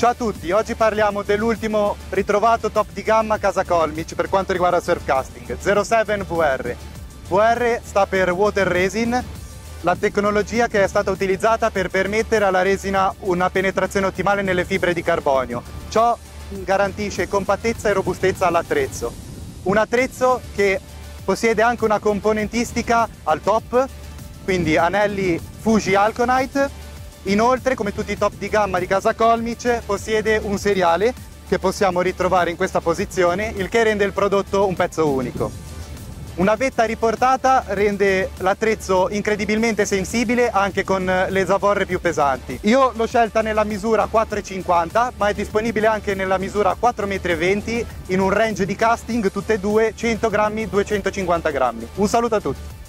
Ciao a tutti, oggi parliamo dell'ultimo ritrovato top di gamma Casa Colmic per quanto riguarda il surfcasting, 07 VR. VR sta per Water Resin, la tecnologia che è stata utilizzata per permettere alla resina una penetrazione ottimale nelle fibre di carbonio. Ciò garantisce compattezza e robustezza all'attrezzo. Un attrezzo che possiede anche una componentistica al top, quindi anelli Fuji Alconite Inoltre, come tutti i top di gamma di casa Colmic, possiede un seriale che possiamo ritrovare in questa posizione, il che rende il prodotto un pezzo unico. Una vetta riportata rende l'attrezzo incredibilmente sensibile anche con le zavorre più pesanti. Io l'ho scelta nella misura 4,50 ma è disponibile anche nella misura 4,20 m in un range di casting tutte e due 100 grammi 250 grammi. Un saluto a tutti!